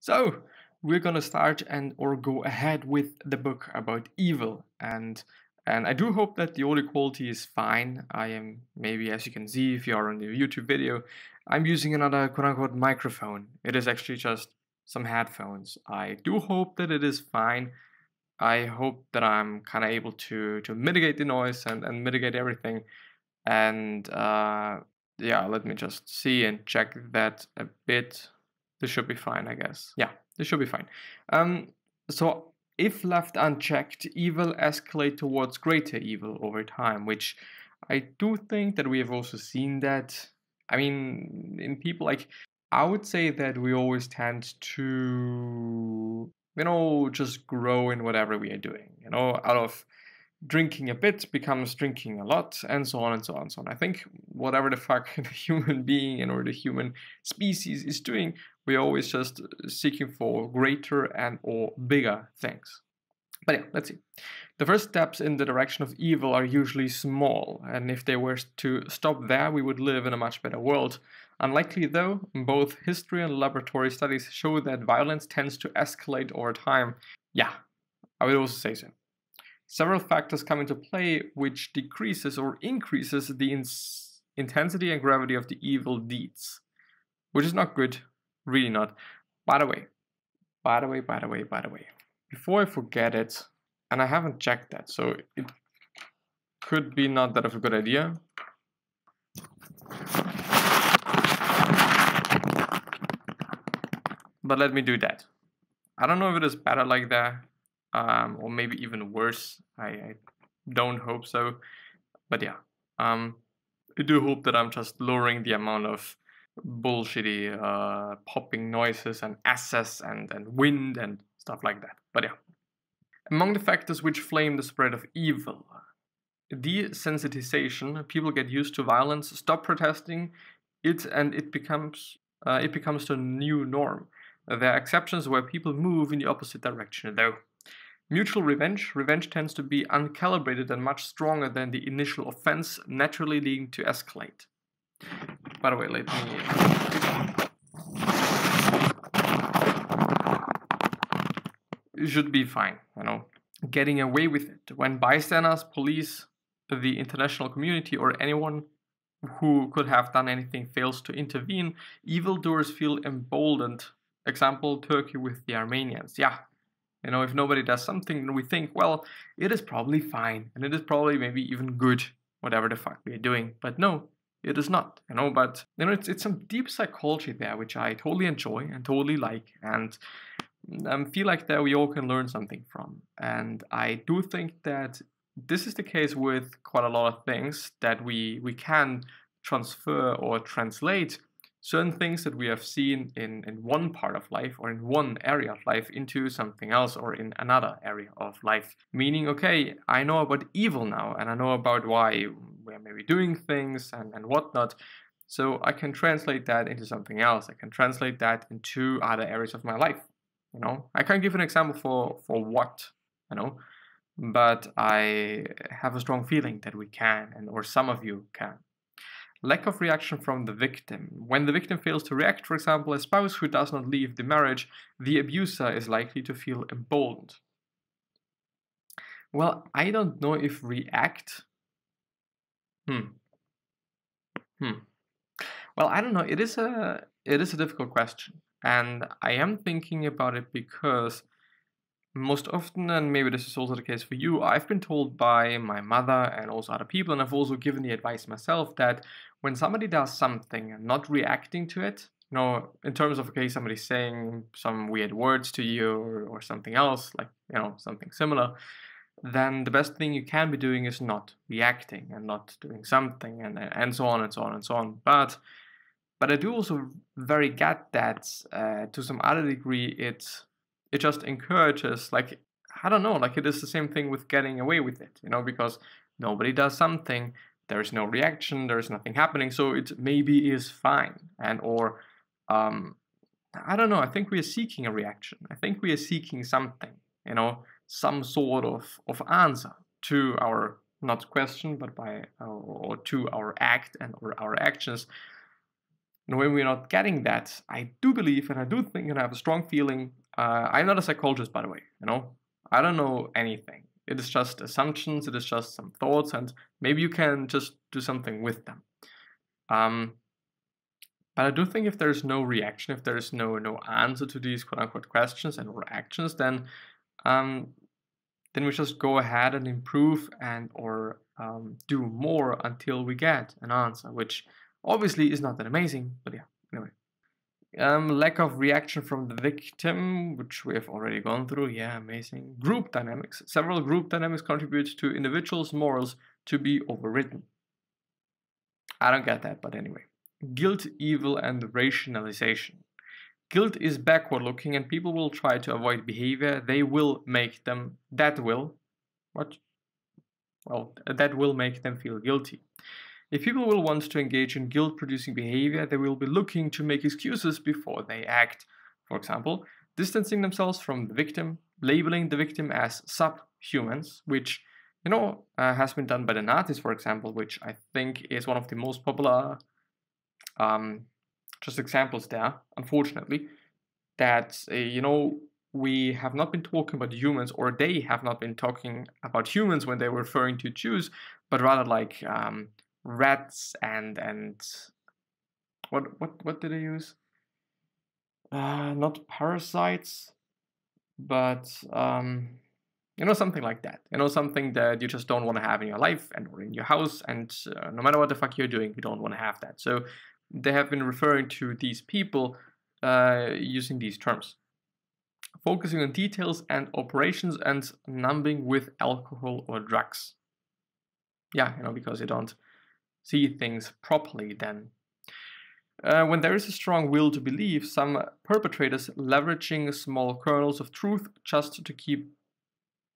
So we're gonna start and or go ahead with the book about evil and and I do hope that the audio quality is fine. I am maybe as you can see if you are on the YouTube video, I'm using another quote unquote microphone. It is actually just some headphones. I do hope that it is fine. I hope that I'm kind of able to to mitigate the noise and, and mitigate everything. And uh, yeah, let me just see and check that a bit. This should be fine, I guess. Yeah, this should be fine. Um, so if left unchecked, evil escalate towards greater evil over time, which I do think that we have also seen that. I mean, in people like I would say that we always tend to, you know, just grow in whatever we are doing. You know, out of drinking a bit becomes drinking a lot, and so on and so on and so on. I think whatever the fuck the human being and or the human species is doing, we're always just seeking for greater and or bigger things. But yeah, let's see. The first steps in the direction of evil are usually small, and if they were to stop there, we would live in a much better world. Unlikely though, both history and laboratory studies show that violence tends to escalate over time. Yeah, I would also say so. Several factors come into play which decreases or increases the ins- intensity and gravity of the evil deeds, which is not good, really not. By the way, by the way, by the way, by the way, before I forget it, and I haven't checked that, so it could be not that of a good idea. But let me do that. I don't know if it is better like that, um, or maybe even worse. I, I don't hope so. But yeah, um, I do hope that I'm just lowering the amount of bullshitty uh, popping noises and access and, and wind and stuff like that. But yeah. Among the factors which flame the spread of evil, desensitization, people get used to violence, stop protesting, it and it becomes uh, it becomes the new norm. There are exceptions where people move in the opposite direction, though. Mutual revenge. Revenge tends to be uncalibrated and much stronger than the initial offense, naturally leading to escalate. By the way, let me should be fine, you know, getting away with it. When bystanders, police, the international community, or anyone who could have done anything fails to intervene, evildoers feel emboldened. Example Turkey with the Armenians. Yeah, you know, if nobody does something, we think, well, it is probably fine, and it is probably maybe even good, whatever the fuck we are doing. But no, it is not, you know. But you know, it's it's some deep psychology there, which I totally enjoy and totally like, and um, feel like that we all can learn something from. And I do think that this is the case with quite a lot of things that we we can transfer or translate certain things that we have seen in, in one part of life or in one area of life into something else or in another area of life. Meaning, okay, I know about evil now and I know about why we're maybe doing things and, and whatnot. So I can translate that into something else. I can translate that into other areas of my life. You know, I can't give an example for for what, you know, but I have a strong feeling that we can, and or some of you can. Lack of reaction from the victim. When the victim fails to react, for example, a spouse who does not leave the marriage, the abuser is likely to feel emboldened. Well, I don't know if react. Hmm. Hmm. Well, I don't know. It is a it is a difficult question. And I am thinking about it because most often, and maybe this is also the case for you, I've been told by my mother and also other people, and I've also given the advice myself that when somebody does something and not reacting to it, you know, in terms of okay, somebody saying some weird words to you or, or something else, like you know, something similar, then the best thing you can be doing is not reacting and not doing something and and so on and so on and so on. But but I do also very get that uh, to some other degree it it just encourages like I don't know like it is the same thing with getting away with it you know because nobody does something there is no reaction there is nothing happening so it maybe is fine and or um, I don't know I think we are seeking a reaction I think we are seeking something you know some sort of of answer to our not question but by uh, or to our act and or our actions And when we're not getting that, I do believe and I do think and I have a strong feeling. Uh, I'm not a psychologist, by the way. You know, I don't know anything. It is just assumptions. It is just some thoughts, and maybe you can just do something with them. Um, but I do think if there's no reaction, if there's no no answer to these quote unquote questions and reactions, then um, then we just go ahead and improve and or um, do more until we get an answer, which obviously is not that amazing, but yeah. Um, lack of reaction from the victim, which we have already gone through. Yeah, amazing. Group dynamics. Several group dynamics contribute to individuals' morals to be overridden. I don't get that, but anyway. Guilt, evil, and rationalization. Guilt is backward looking and people will try to avoid behavior they will make them, that will, what? Well, that will make them feel guilty. If people will want to engage in guilt producing behavior, they will be looking to make excuses before they act. For example, distancing themselves from the victim, labeling the victim as subhumans, which, you know, uh, has been done by the Nazis, for example, which I think is one of the most popular um, just examples there, unfortunately, that, uh, you know, we have not been talking about humans, or they have not been talking about humans when they were referring to Jews, but rather like um, rats and and what what what did they use? Uh, not parasites, but um, you know something like that. You know something that you just don't want to have in your life and or in your house, and uh, no matter what the fuck you're doing, you don't want to have that. So they have been referring to these people uh, using these terms. Focusing on details and operations and numbing with alcohol or drugs. Yeah, you know, because you don't see things properly then. Uh, when there is a strong will to believe, some perpetrators leveraging small kernels of truth just to keep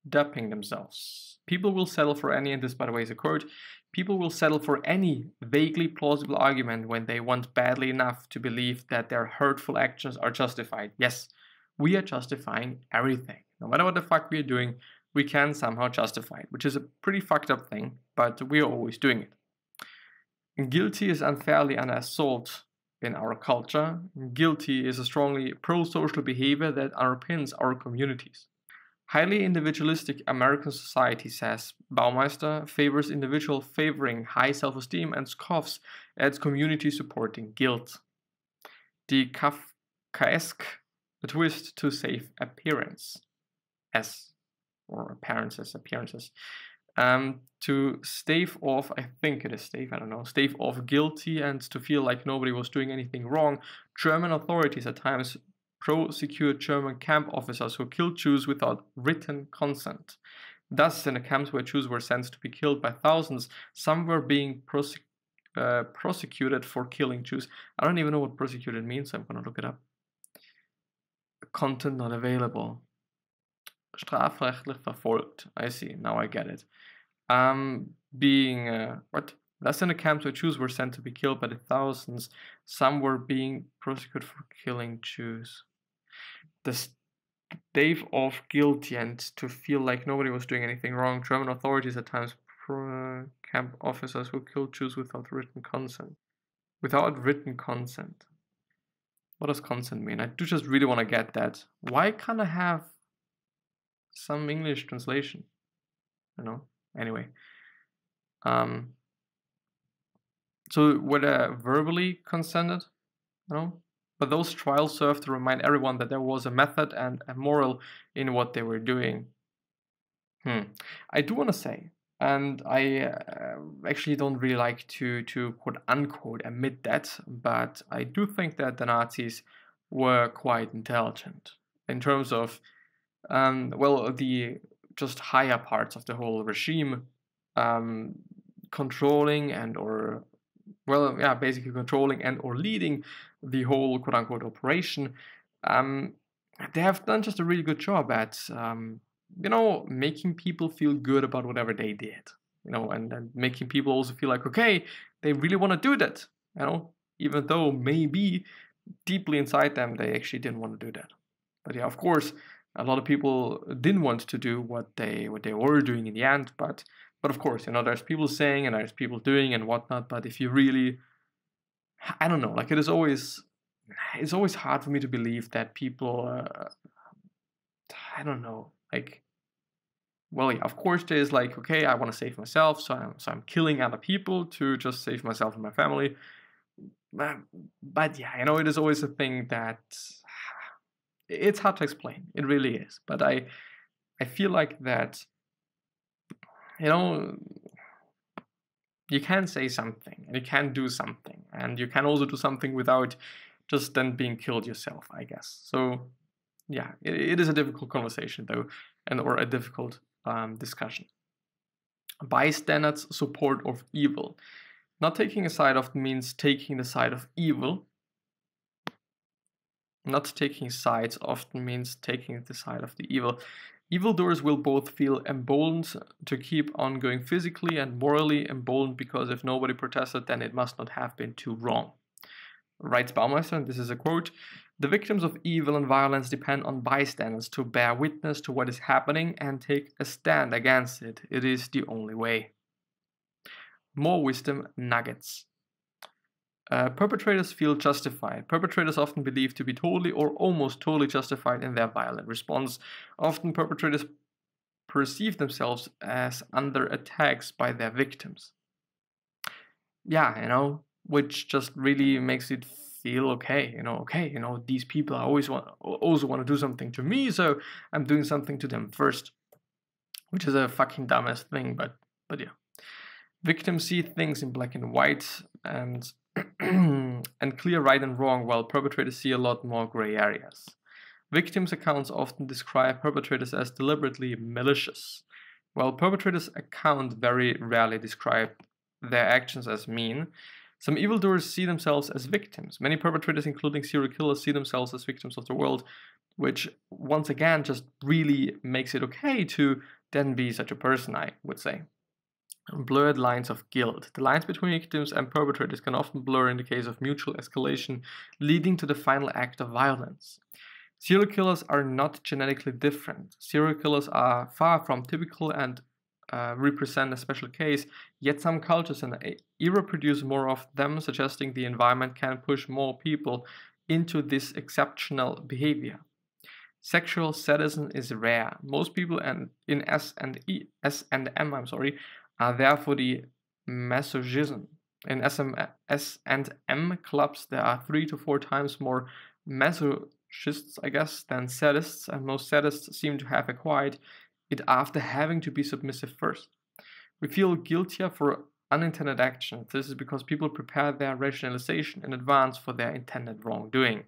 dumping themselves. People will settle for any, and this by the way is a quote, People will settle for any vaguely plausible argument when they want badly enough to believe that their hurtful actions are justified. Yes, we are justifying everything. No matter what the fuck we are doing, we can somehow justify it, which is a pretty fucked up thing, but we are always doing it. Guilty is unfairly an assault in our culture. Guilty is a strongly pro social behavior that underpins our communities. Highly individualistic American society, says Baumeister, favors individual favoring high self esteem and scoffs at community supporting guilt. The Kafkaesque twist to save appearance, as or appearances, appearances, um, to stave off, I think it is stave, I don't know, stave off guilty and to feel like nobody was doing anything wrong, German authorities at times pro-secure German camp officers who killed Jews without written consent. Thus, in the camps where Jews were sent to be killed by thousands, some were being uh, prosecuted for killing Jews. I don't even know what prosecuted means, so I'm going to look it up. Content not available. Strafrechtlich verfolgt. I see, now I get it. Um, being, uh, what? Thus, in the camps where Jews were sent to be killed by the thousands, some were being prosecuted for killing Jews the stave of guilty and to feel like nobody was doing anything wrong. German authorities at times camp officers who killed Jews without written consent. Without written consent. What does consent mean? I do just really want to get that. Why can't I have some English translation? You know. Anyway. Um. So were they verbally consented? You know, but those trials served to remind everyone that there was a method and a moral in what they were doing. Hmm. I do want to say, and I uh, actually don't really like to to quote unquote admit that, but I do think that the Nazis were quite intelligent in terms of, um, well, the just higher parts of the whole regime, um, controlling and or well, yeah, basically controlling and or leading the whole quote unquote operation, um, they have done just a really good job at, um, you know, making people feel good about whatever they did, you know, and, and making people also feel like, okay, they really want to do that, you know, even though maybe deeply inside them they actually didn't want to do that. But yeah, of course, a lot of people didn't want to do what they what they were doing in the end, but but of course, you know, there's people saying and there's people doing and whatnot. But if you really I don't know. Like it is always, it's always hard for me to believe that people. Uh, I don't know. Like, well, yeah, of course, there's like, okay, I want to save myself, so I'm so I'm killing other people to just save myself and my family. But, but yeah, you know, it is always a thing that it's hard to explain. It really is. But I, I feel like that. You know, you can say something and you can do something and you can also do something without just then being killed yourself i guess so yeah it, it is a difficult conversation though and or a difficult um, discussion bystanders support of evil not taking a side often means taking the side of evil not taking sides often means taking the side of the evil Evildoers will both feel emboldened to keep on going physically and morally emboldened because if nobody protested, then it must not have been too wrong. Writes Baumeister, and this is a quote The victims of evil and violence depend on bystanders to bear witness to what is happening and take a stand against it. It is the only way. More wisdom nuggets. Uh, perpetrators feel justified. Perpetrators often believe to be totally or almost totally justified in their violent response. Often, perpetrators perceive themselves as under attacks by their victims. Yeah, you know, which just really makes it feel okay. You know, okay, you know, these people always want also want to do something to me, so I'm doing something to them first, which is a fucking dumbest thing. But but yeah, victims see things in black and white and and clear right and wrong, while perpetrators see a lot more gray areas. Victims' accounts often describe perpetrators as deliberately malicious, while perpetrators' accounts very rarely describe their actions as mean. Some evildoers see themselves as victims. Many perpetrators, including serial killers, see themselves as victims of the world, which once again just really makes it okay to then be such a person, I would say blurred lines of guilt. The lines between victims and perpetrators can often blur in the case of mutual escalation, leading to the final act of violence. Serial killers are not genetically different. Serial killers are far from typical and uh, represent a special case, yet some cultures and era produce more of them, suggesting the environment can push more people into this exceptional behavior. Sexual sadism is rare. Most people and in S and E, S and M, I'm sorry, are there for the masochism. In SMS and M clubs, there are three to four times more masochists, I guess, than sadists, and most sadists seem to have acquired it after having to be submissive first. We feel guiltier for unintended actions. This is because people prepare their rationalization in advance for their intended wrongdoing.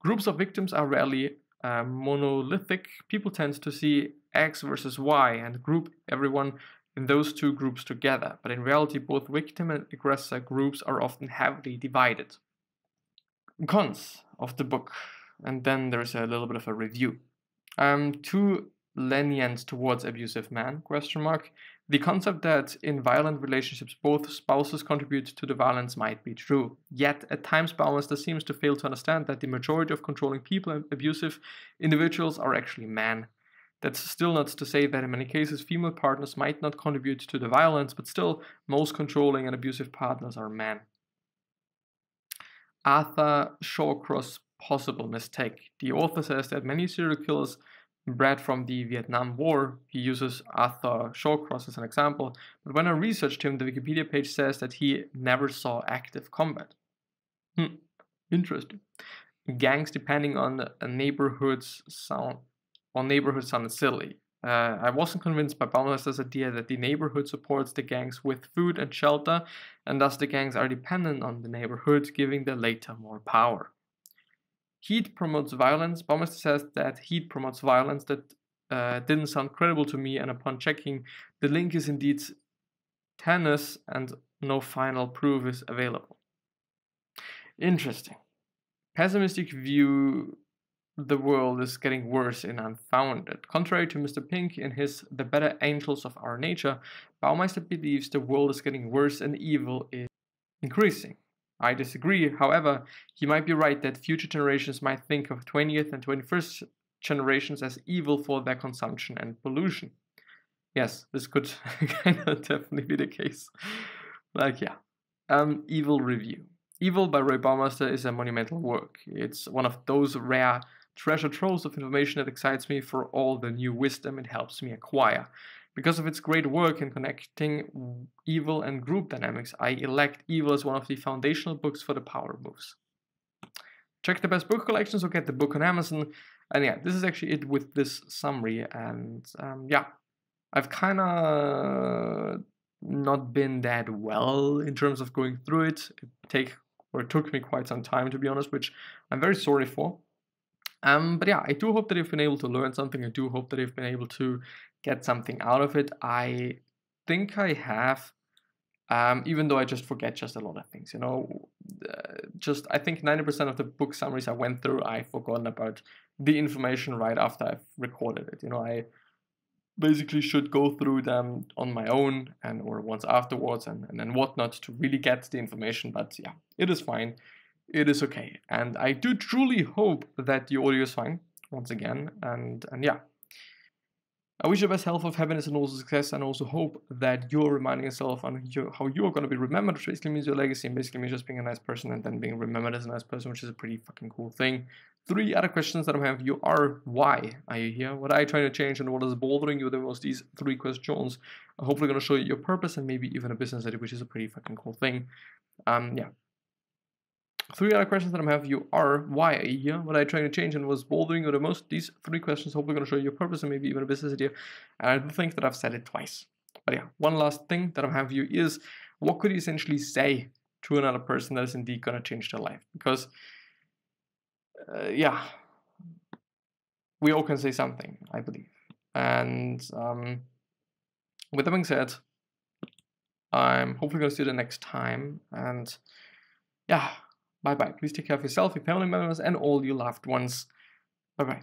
Groups of victims are rarely uh, monolithic. People tend to see X versus Y and group everyone in those two groups together, but in reality both victim and aggressor groups are often heavily divided. Cons of the book, and then there's a little bit of a review. Um, too lenient towards abusive man, question mark. The concept that in violent relationships both spouses contribute to the violence might be true. Yet, at times, Baumeister seems to fail to understand that the majority of controlling people and abusive individuals are actually men. That's still not to say that in many cases female partners might not contribute to the violence, but still most controlling and abusive partners are men. Arthur Shawcross possible mistake. The author says that many serial killers bred from the Vietnam War, he uses Arthur Shawcross as an example, but when I researched him, the Wikipedia page says that he never saw active combat. Hmm, interesting. Gangs, depending on a neighborhood's sound, while neighborhood sounded silly. Uh, I wasn't convinced by Baumeister's idea that the neighborhood supports the gangs with food and shelter, and thus the gangs are dependent on the neighborhood, giving the later more power. Heat promotes violence. Baumeister says that heat promotes violence. That uh, didn't sound credible to me, and upon checking, the link is indeed tenuous and no final proof is available. Interesting. Pessimistic view the world is getting worse and unfounded. Contrary to Mr. Pink in his The Better Angels of Our Nature, Baumeister believes the world is getting worse and evil is increasing. I disagree, however, he might be right that future generations might think of 20th and 21st generations as evil for their consumption and pollution. Yes, this could kind of definitely be the case. Like, yeah. Um, evil review. Evil by Roy Baumeister is a monumental work. It's one of those rare treasure troves of information that excites me for all the new wisdom it helps me acquire. Because of its great work in connecting evil and group dynamics, I elect Evil as one of the foundational books for the power moves. Check the best book collections or get the book on Amazon. And yeah, this is actually it with this summary. And um, yeah, I've kind of not been that well in terms of going through it. It take or it took me quite some time to be honest, which I'm very sorry for. Um, but yeah, I do hope that you've been able to learn something. I do hope that you've been able to get something out of it. I think I have, um, even though I just forget just a lot of things. You know, uh, just I think 90% of the book summaries I went through, I've forgotten about the information right after I've recorded it. You know, I basically should go through them on my own and or once afterwards and, and then whatnot to really get the information. But yeah, it is fine. It is okay. And I do truly hope that the audio is fine once again. And and yeah. I wish you best health of happiness and also success, and also hope that you're reminding yourself on how you're going to be remembered, which basically means your legacy, and basically means just being a nice person and then being remembered as a nice person, which is a pretty fucking cool thing. Three other questions that I have you are why are you here? What are you trying to change and what is bothering you the most? These three questions are hopefully going to show you your purpose and maybe even a business idea, which is a pretty fucking cool thing. Um, yeah. Three other questions that I'm have you are why are you here? What are you trying to change and what's bothering you the most? These three questions hopefully going to show you your purpose and maybe even a business idea. And I do think that I've said it twice. But yeah, one last thing that I'm have you is what could you essentially say to another person that is indeed going to change their life? Because uh, yeah, we all can say something, I believe. And um, with that being said, I'm hopefully going to see you the next time. And yeah, bye bye. Please take care of yourself, your family members, and all your loved ones. Bye bye.